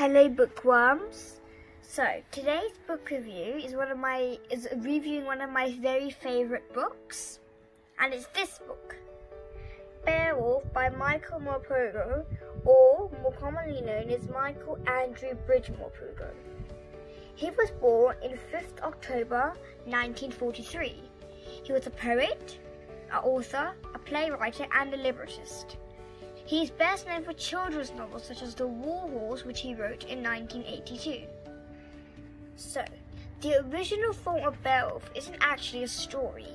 Hello bookworms. So today's book review is one of my is reviewing one of my very favorite books, and it's this book, Beowulf by Michael Morpurgo, or more commonly known as Michael Andrew Bridge Morpurgo. He was born in 5th October 1943. He was a poet, an author, a playwright, and a librettist. He is best known for children's novels such as The War Horse, which he wrote in 1982. So, the original form of Beowulf isn't actually a story.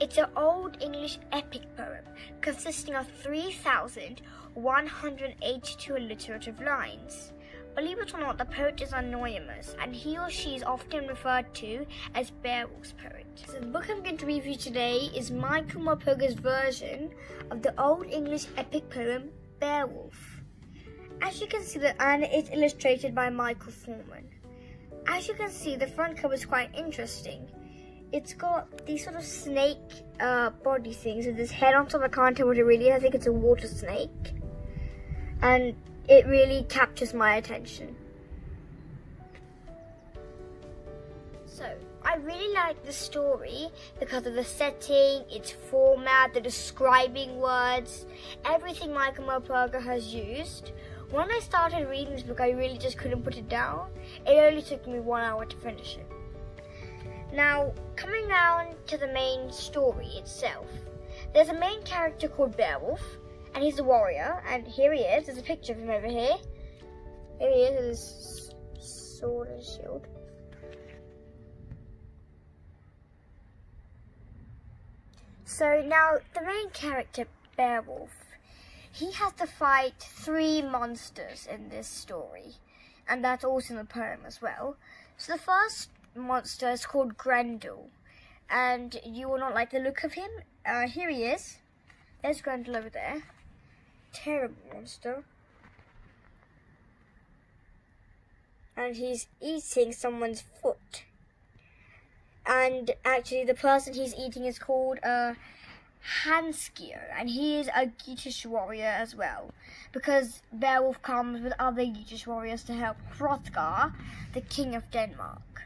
It's an Old English epic poem consisting of 3,182 alliterative lines. Believe it or not, the poet is anonymous, and he or she is often referred to as Beowulf's poet. So the book I'm going to review today is Michael Morpurgo's version of the Old English epic poem Beowulf. As you can see, the and is illustrated by Michael Foreman. As you can see, the front cover is quite interesting. It's got these sort of snake uh, body things with this head on top. I can't tell what it really is. I think it's a water snake. And it really captures my attention. So, I really like the story because of the setting, its format, the describing words, everything Michael Morpurgo has used. When I started reading this book, I really just couldn't put it down. It only took me one hour to finish it. Now, coming down to the main story itself, there's a main character called Beowulf, and he's a warrior. And here he is. There's a picture of him over here. Here he is with his sword and shield. So now the main character, Beowulf, he has to fight three monsters in this story, and that's also in the poem as well. So the first monster is called Grendel, and you will not like the look of him. Uh, here he is. There's Grendel over there terrible monster. And he's eating someone's foot. And actually, the person he's eating is called uh, Hanskir, and he is a Geatish warrior as well. Because Beowulf comes with other Geatish warriors to help Hrothgar, the king of Denmark.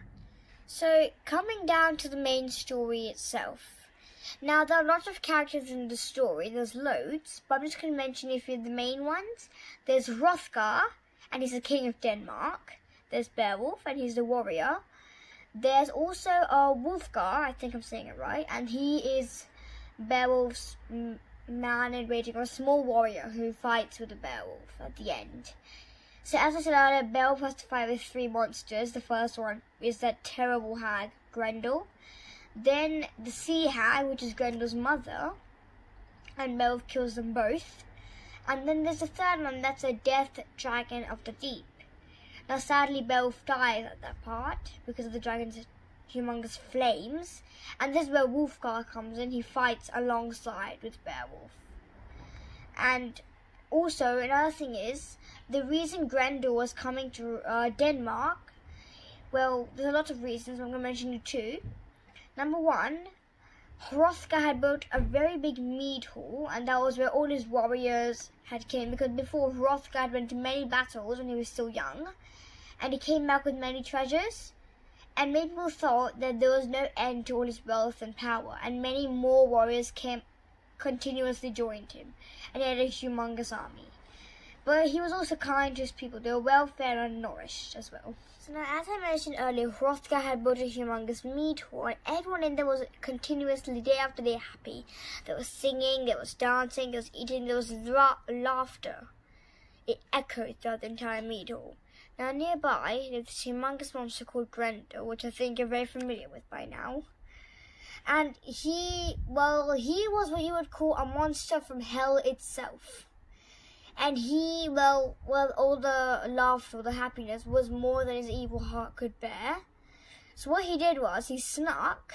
So, coming down to the main story itself. Now, there are lots of characters in the story. There's loads, but I'm just going to mention a few of the main ones. There's Hrothgar, and he's the king of Denmark. There's Beowulf, and he's the warrior. There's also uh, Wulfgar, I think I'm saying it right, and he is Beowulf's man in waiting, or a small warrior who fights with the Beowulf at the end. So as I said earlier, Beowulf has to fight with three monsters. The first one is that terrible hag, Grendel. Then the sea hag, which is Grendel's mother, and Beowulf kills them both. And then there's a third one that's a death dragon of the deep. Now sadly Beowulf dies at that part because of the dragon's humongous flames. And this is where Wulfgar comes in. He fights alongside with Beowulf. And also another thing is the reason Grendel was coming to uh, Denmark. Well, there's a lot of reasons. I'm going to mention you two. Number one, Hrothgar had built a very big mead hall, and that was where all his warriors had came. Because before Hrothgar had went to many battles when he was still young, and he came back with many treasures. And many people thought that there was no end to all his wealth and power, and many more warriors came continuously joined him, and he had a humongous army. But he was also kind to his people. They were well fed and nourished as well. So now, as I mentioned earlier, Hrothgar had built a humongous mead hall, and everyone in there was continuously, day after day, happy. There was singing, there was dancing, there was eating, there was la laughter. It echoed throughout the entire mead hall. Now, nearby, there's this humongous monster called Grendel, which I think you're very familiar with by now. And he, well, he was what you would call a monster from hell itself and he, well, well, all the laughter, the happiness was more than his evil heart could bear. So what he did was he snuck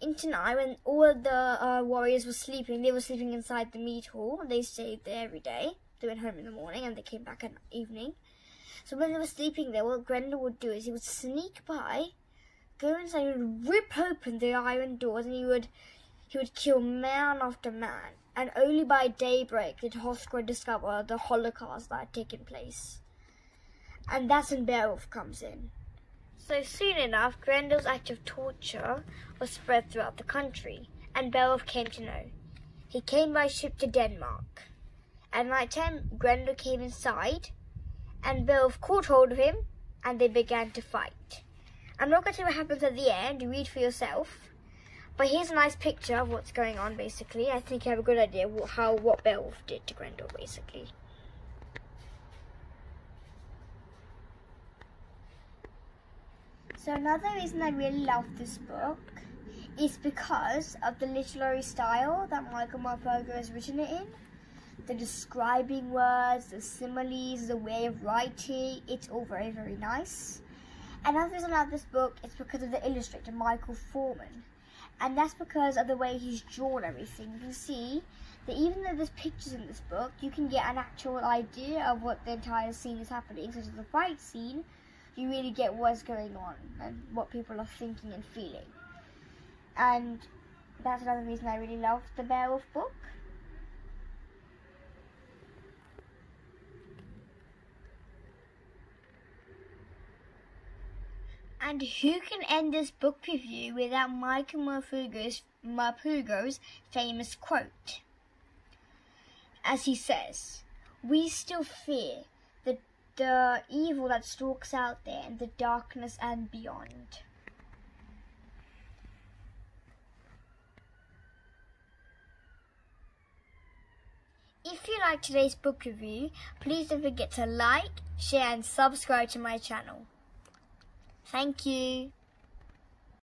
into night when all the uh, warriors were sleeping. They were sleeping inside the mead hall. They stayed there every day. They went home in the morning and they came back at evening. So when they were sleeping there, what Grendel would do is he would sneak by, go inside, would rip open the iron doors, and he would he would kill man after man and only by daybreak did Hrothgar discover the Holocaust that had taken place. And that's when Beowulf comes in. So soon enough, Grendel's act of torture was spread throughout the country, and Beowulf came to know. He came by ship to Denmark. At night time, Grendel came inside, and Beowulf caught hold of him, and they began to fight. I'm not going to tell you what happens at the end, read for yourself. But here's a nice picture of what's going on, basically. I think you have a good idea what, how what Beowulf did to Grendel, basically. So another reason I really love this book is because of the literary style that Michael Morpurgo has written it in. The describing words, the similes, the way of writing, it's all very, very nice. Another reason I love this book is because of the illustrator, Michael Foreman. And that's because of the way he's drawn everything. You can see that even though there's pictures in this book, you can get an actual idea of what the entire scene is happening, such as the fight scene, you really get what's going on and what people are thinking and feeling. And that's another reason I really love the Beowulf book. And who can end this book review without Michael Morpurgo's famous quote? As he says, we still fear the, the evil that stalks out there in the darkness and beyond. If you like today's book review, please don't forget to like, share and subscribe to my channel. Thank you.